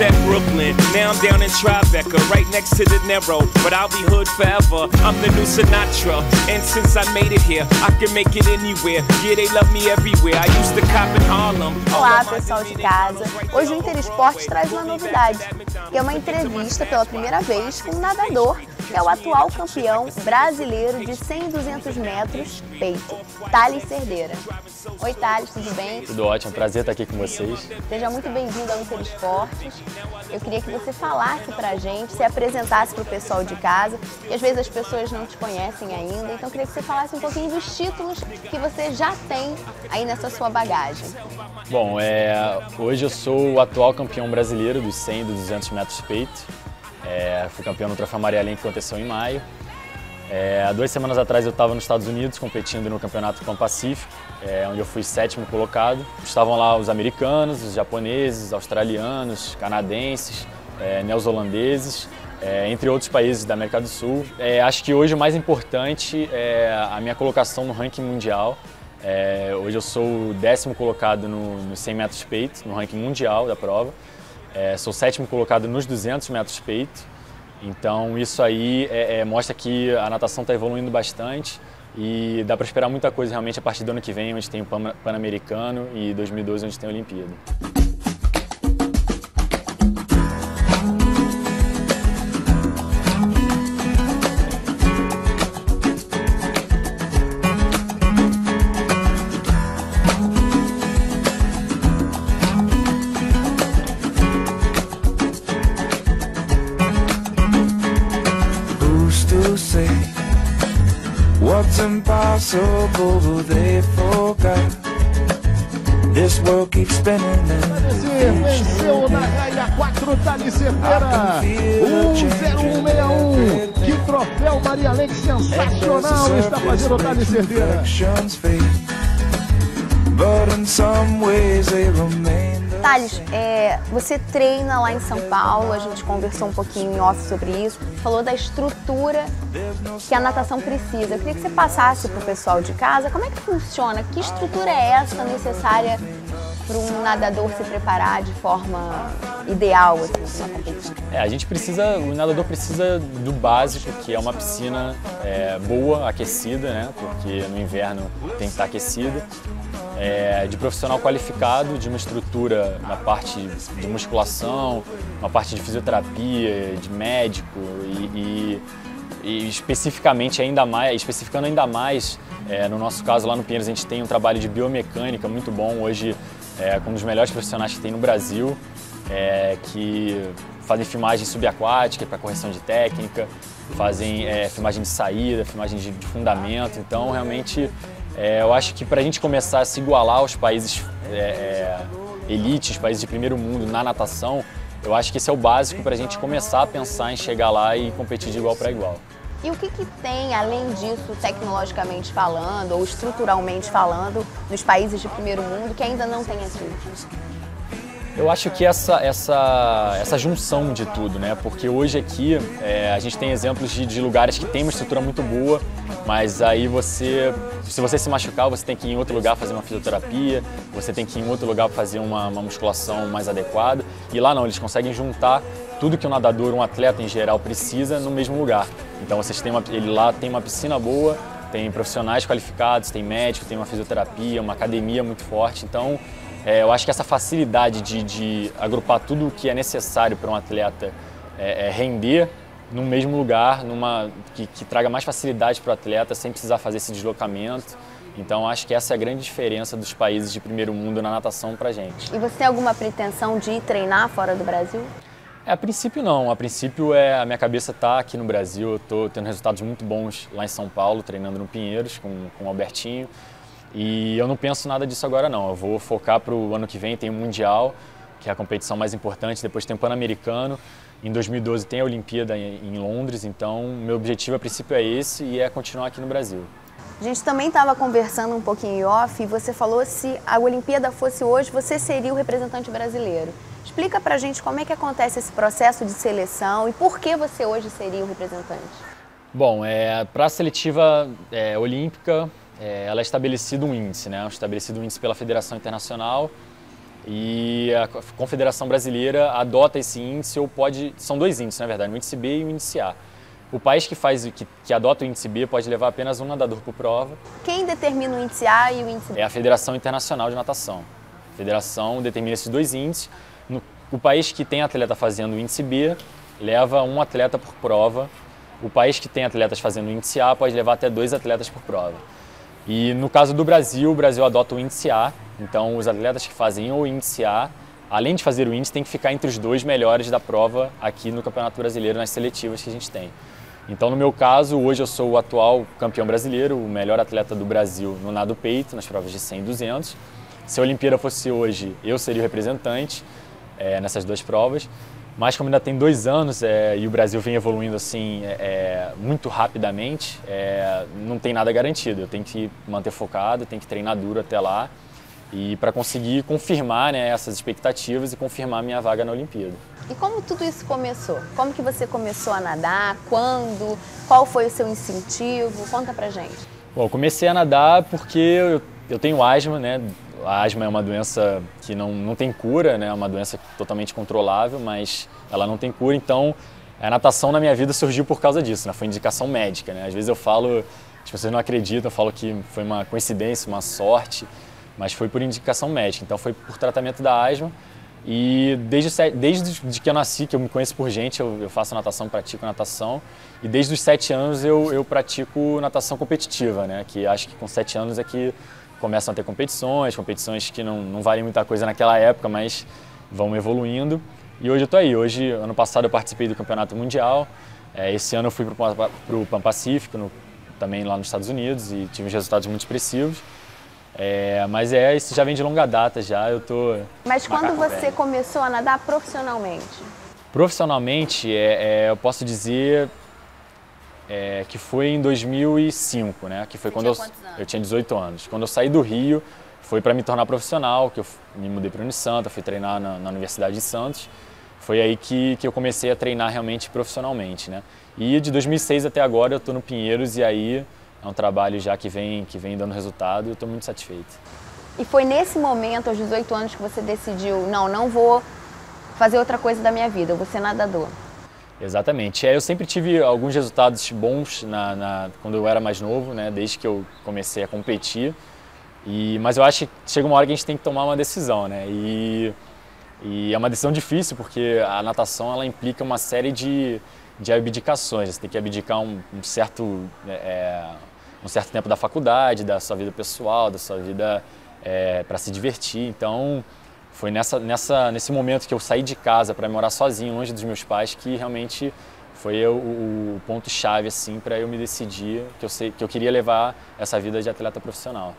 At Brooklyn, now I'm down in Tribeca, right next to the Narrow. But I'll be hood forever. I'm the new Sinatra, and since I made it here, I can make it anywhere. Yeah, they love me everywhere. I used to cop in Harlem. Olá, pessoal de casa. Hoje o Interesporte traz uma novidade, que é uma entrevista pela primeira vez com um nadador que é o atual campeão brasileiro de 100 e 200 metros peito, Thales Cerdeira. Oi, Thales, tudo bem? Tudo ótimo, prazer estar aqui com vocês. Seja muito bem-vindo ao Inter Esportes. Eu queria que você falasse pra gente, se apresentasse pro pessoal de casa, e às vezes as pessoas não te conhecem ainda, então eu queria que você falasse um pouquinho dos títulos que você já tem aí nessa sua bagagem. Bom, é, hoje eu sou o atual campeão brasileiro dos 100 e 200 metros peito. É, fui campeão no Troféu Maria que aconteceu em maio. É, há duas semanas atrás eu estava nos Estados Unidos competindo no Campeonato Pan Pacífico, é, onde eu fui sétimo colocado. Estavam lá os americanos, os japoneses, australianos, canadenses, é, neozelandeses, é, entre outros países da América do Sul. É, acho que hoje o mais importante é a minha colocação no ranking mundial. É, hoje eu sou o décimo colocado no, no 100 metros peito, no ranking mundial da prova. É, sou sétimo colocado nos 200 metros peito, então isso aí é, é, mostra que a natação está evoluindo bastante e dá para esperar muita coisa realmente a partir do ano que vem, onde tem o Pan-Americano e 2012 onde tem a Olimpíada. Impossible they forgot. This world keeps spinning and Venceu na raia 4 Thales Cerdeira 10161 Que troféu Maria Lenk sensacional está fazendo o Thales Cerdeira But in some ways they remain Thales, é, você treina lá em São Paulo, a gente conversou um pouquinho em off sobre isso, falou da estrutura que a natação precisa. Eu queria que você passasse para o pessoal de casa como é que funciona, que estrutura é essa necessária para um nadador se preparar de forma ideal assim, na competição? É, a gente precisa, o nadador precisa do básico, que é uma piscina é, boa, aquecida, né? Porque no inverno tem que estar aquecida é, de profissional qualificado, de uma estrutura na parte de musculação, uma parte de fisioterapia, de médico e, e, e especificamente ainda mais, especificando ainda mais, é, no nosso caso lá no Pinheiros a gente tem um trabalho de biomecânica muito bom, hoje é, com um dos melhores profissionais que tem no Brasil, é, que fazem filmagem subaquática para correção de técnica, fazem é, filmagem de saída, filmagem de, de fundamento, então realmente é, eu acho que para a gente começar a se igualar aos países é, é, elites, países de primeiro mundo na natação, eu acho que esse é o básico para a gente começar a pensar em chegar lá e competir de igual para igual. E o que, que, tem, além disso, tecnologicamente falando ou estruturalmente falando, nos países de primeiro mundo que ainda não tem aqui? Eu acho que essa, essa, essa junção de tudo, né? Porque hoje aqui é, a gente tem exemplos de, de, lugares que tem uma estrutura muito boa, mas aí você, se você se machucar, você tem que ir em outro lugar fazer uma fisioterapia, você tem que ir em outro lugar fazer uma, uma musculação mais adequada. E lá não, eles conseguem juntar tudo que um nadador, um atleta em geral precisa no mesmo lugar. Então vocês têm uma, ele lá tem uma piscina boa, tem profissionais qualificados, tem médico, tem uma fisioterapia, uma academia muito forte. Então é, eu acho que essa facilidade de, de agrupar tudo o que é necessário para um atleta é, é render no mesmo lugar, numa, que, que traga mais facilidade para o atleta sem precisar fazer esse deslocamento. Então acho que essa é a grande diferença dos países de primeiro mundo na natação para gente. E você tem alguma pretensão de ir treinar fora do Brasil? É, a princípio não. A princípio é a minha cabeça está aqui no Brasil. Eu estou tendo resultados muito bons lá em São Paulo, treinando no Pinheiros com, com o Albertinho. E eu não penso nada disso agora não. Eu vou focar para o ano que vem, tem o Mundial, que é a competição mais importante, depois tem o Pan-Americano. Em 2012 tem a Olimpíada em Londres, então meu objetivo a princípio é esse e é continuar aqui no Brasil. A gente também estava conversando um pouquinho em off e você falou se a Olimpíada fosse hoje, você seria o representante brasileiro. Explica pra gente como é que acontece esse processo de seleção e por que você hoje seria o representante. Bom, é, para a seletiva é, olímpica, é, ela é estabelecido um índice, né? É estabelecido um índice pela Federação Internacional e a Confederação Brasileira adota esse índice ou pode, são dois índices na verdade, o índice B e o índice A. O país que faz que, que adota o índice B pode levar apenas um nadador por prova. Quem determina o índice A e o índice B? É a Federação Internacional de Natação. A federação determina esses dois índices. No, o país que tem atleta fazendo o índice B leva um atleta por prova. O país que tem atletas fazendo o índice A pode levar até dois atletas por prova. E no caso do Brasil, o Brasil adota o índice A. Então, os atletas que fazem o índice A, além de fazer o índice, tem que ficar entre os dois melhores da prova aqui no Campeonato Brasileiro, nas seletivas que a gente tem. Então, no meu caso, hoje eu sou o atual campeão brasileiro, o melhor atleta do Brasil no nado peito, nas provas de 100 e 200. Se a Olimpíada fosse hoje, eu seria o representante é, nessas duas provas. Mas como ainda tem dois anos é, e o Brasil vem evoluindo assim é, muito rapidamente, é, não tem nada garantido. Eu tenho que manter focado, tenho que treinar duro até lá e para conseguir confirmar né, essas expectativas e confirmar minha vaga na Olimpíada. E como tudo isso começou? Como que você começou a nadar? Quando? Qual foi o seu incentivo? Conta pra gente. Bom, eu comecei a nadar porque eu, eu tenho asma, né? A asma é uma doença que não, não tem cura, né? É uma doença totalmente controlável, mas ela não tem cura, então a natação na minha vida surgiu por causa disso, né? Foi indicação médica, né? Às vezes eu falo, as pessoas não acreditam, eu falo que foi uma coincidência, uma sorte, mas foi por indicação médica, então foi por tratamento da asma. E desde, desde que eu nasci, que eu me conheço por gente, eu, eu faço natação, pratico natação. E desde os sete anos eu, eu pratico natação competitiva, né? Que acho que com sete anos é que começam a ter competições, competições que não, não valem muita coisa naquela época, mas vão evoluindo. E hoje eu estou aí. Hoje, ano passado eu participei do Campeonato Mundial. É, esse ano eu fui para o Pan Pacífico, no, também lá nos Estados Unidos, e tive resultados muito expressivos. É, mas é, isso já vem de longa data já, eu tô... Mas quando você velho. começou a nadar profissionalmente? Profissionalmente, é, é, eu posso dizer é, que foi em 2005, né? Que foi você quando eu, eu tinha 18 anos. Quando eu saí do Rio, foi para me tornar profissional, que eu me mudei para Unisanta, fui treinar na, na, Universidade de Santos. Foi aí que, que eu comecei a treinar realmente profissionalmente, né? E de 2006 até agora eu estou no Pinheiros e aí é um trabalho já que vem, que vem dando resultado e eu estou muito satisfeito. E foi nesse momento, aos 18 anos, que você decidiu, não, não vou fazer outra coisa da minha vida, eu vou ser nadador. Exatamente. É, eu sempre tive alguns resultados bons na, na, quando eu era mais novo, né, desde que eu comecei a competir. E, mas eu acho que chega uma hora que a gente tem que tomar uma decisão, né? E, e é uma decisão difícil porque a natação ela implica uma série de, de abdicações. Você tem que abdicar um, um certo é, um certo tempo da faculdade, da sua vida pessoal, da sua vida é, para se divertir. Então, foi nessa, nessa, nesse momento que eu saí de casa para morar sozinho, longe dos meus pais, que realmente foi o, o ponto chave assim para eu me decidir que eu sei que eu queria levar essa vida de atleta profissional.